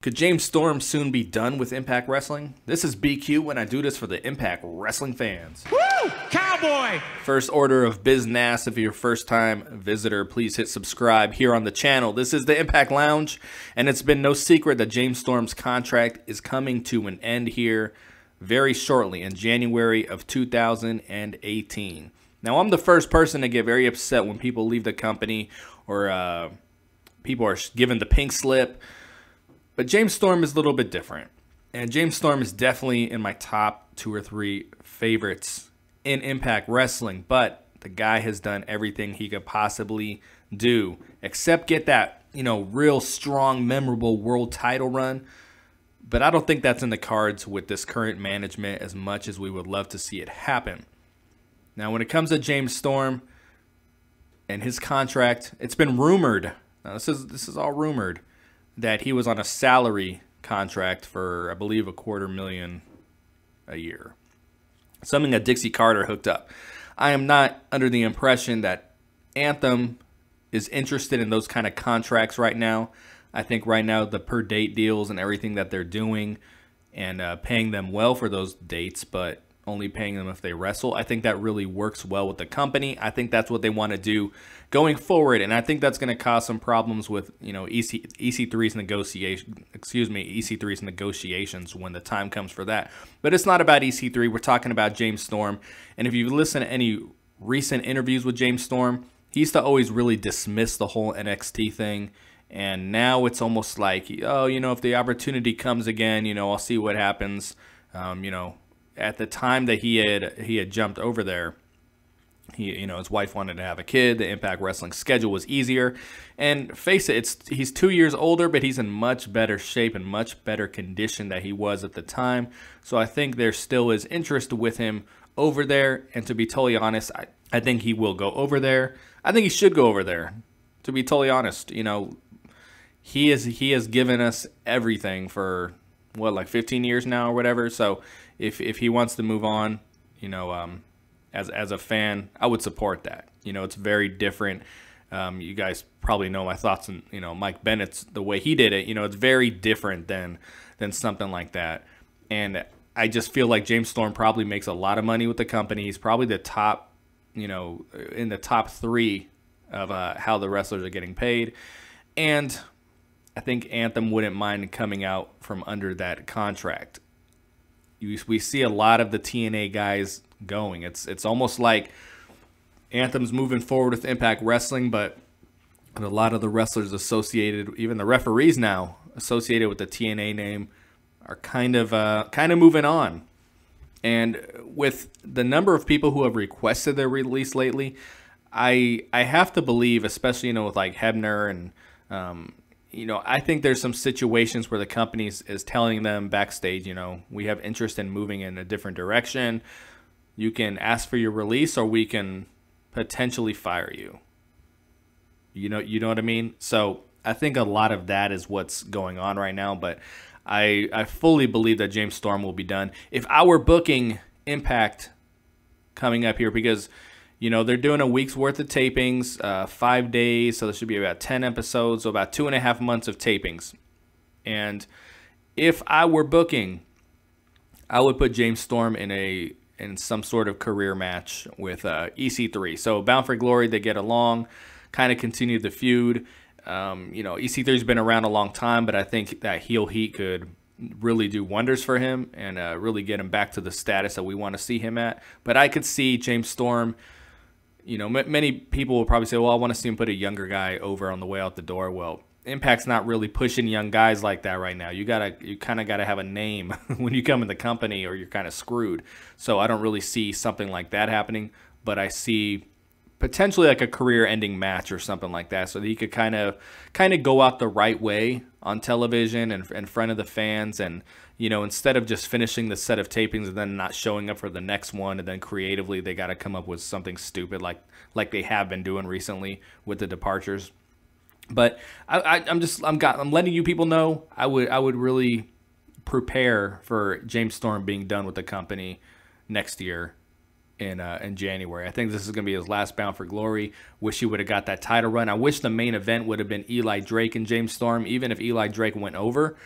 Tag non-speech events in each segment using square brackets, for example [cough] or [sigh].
Could James Storm soon be done with Impact Wrestling? This is BQ when I do this for the Impact Wrestling fans. Woo! Cowboy! First order of business. If you're a first time visitor, please hit subscribe here on the channel. This is the Impact Lounge, and it's been no secret that James Storm's contract is coming to an end here very shortly in January of 2018. Now, I'm the first person to get very upset when people leave the company or uh, people are given the pink slip but James Storm is a little bit different. And James Storm is definitely in my top two or three favorites in Impact Wrestling. But the guy has done everything he could possibly do, except get that, you know, real strong, memorable world title run. But I don't think that's in the cards with this current management as much as we would love to see it happen. Now, when it comes to James Storm and his contract, it's been rumored. Now, this is this is all rumored that he was on a salary contract for, I believe, a quarter million a year. Something that Dixie Carter hooked up. I am not under the impression that Anthem is interested in those kind of contracts right now. I think right now the per date deals and everything that they're doing and uh, paying them well for those dates, but only paying them if they wrestle. I think that really works well with the company. I think that's what they want to do going forward, and I think that's going to cause some problems with you know EC EC3's negotiation. Excuse me, EC3's negotiations when the time comes for that. But it's not about EC3. We're talking about James Storm, and if you listen to any recent interviews with James Storm, he used to always really dismiss the whole NXT thing. And now it's almost like, oh, you know, if the opportunity comes again, you know, I'll see what happens. Um, you know, at the time that he had he had jumped over there, he you know his wife wanted to have a kid. The Impact Wrestling schedule was easier, and face it, it's he's two years older, but he's in much better shape and much better condition that he was at the time. So I think there still is interest with him over there. And to be totally honest, I, I think he will go over there. I think he should go over there. To be totally honest, you know, he is he has given us everything for what like 15 years now or whatever. So if if he wants to move on, you know, um, as as a fan, I would support that. You know, it's very different. Um, you guys probably know my thoughts on you know Mike Bennett's the way he did it. You know, it's very different than than something like that. And I just feel like James Storm probably makes a lot of money with the company. He's probably the top, you know, in the top three of uh, how the wrestlers are getting paid. And I think Anthem wouldn't mind coming out from under that contract. We see a lot of the TNA guys going. It's it's almost like Anthem's moving forward with Impact Wrestling, but a lot of the wrestlers associated, even the referees now associated with the TNA name, are kind of uh, kind of moving on. And with the number of people who have requested their release lately, I I have to believe, especially you know with like Hebner and um, you know, I think there's some situations where the company is telling them backstage, you know, we have interest in moving in a different direction. You can ask for your release or we can potentially fire you. You know, you know what I mean? So I think a lot of that is what's going on right now, but I I fully believe that James Storm will be done. If I were booking Impact coming up here, because you know, they're doing a week's worth of tapings, uh, five days, so there should be about 10 episodes, so about two and a half months of tapings. And if I were booking, I would put James Storm in a in some sort of career match with uh, EC3. So Bound for Glory, they get along, kind of continue the feud. Um, you know, EC3's been around a long time, but I think that heel heat could really do wonders for him and uh, really get him back to the status that we want to see him at. But I could see James Storm you know, m- many people will probably say, well, I want to see him put a younger guy over on the way out the door. Well, Impact's not really pushing young guys like that right now. You gotta, you kind of gotta have a name [laughs] when you come in the company, or you're kind of screwed. So I don't really see something like that happening. But I see potentially like a career-ending match or something like that, so that he could kind of, kind of go out the right way on television and in front of the fans, and you know, instead of just finishing the set of tapings and then not showing up for the next one, and then creatively they got to come up with something stupid like like they have been doing recently with the departures. But I, am just I'm got I'm letting you people know I would I would really prepare for James Storm being done with the company next year in uh, in January. I think this is going to be his last bound for glory. Wish he would have got that title run. I wish the main event would have been Eli Drake and James Storm. Even if Eli Drake went over,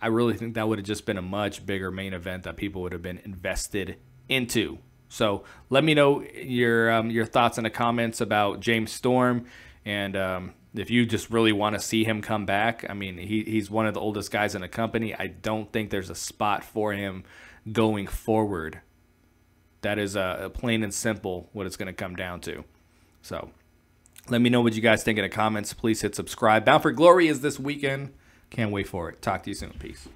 I really think that would have just been a much bigger main event that people would have been invested into. So let me know your um, your thoughts in the comments about James Storm, and um, if you just really want to see him come back. I mean, he, he's one of the oldest guys in the company. I don't think there's a spot for him going forward. That is a, a plain and simple what it's going to come down to. So let me know what you guys think in the comments. Please hit subscribe. Bound for Glory is this weekend. Can't wait for it. Talk to you soon. Peace.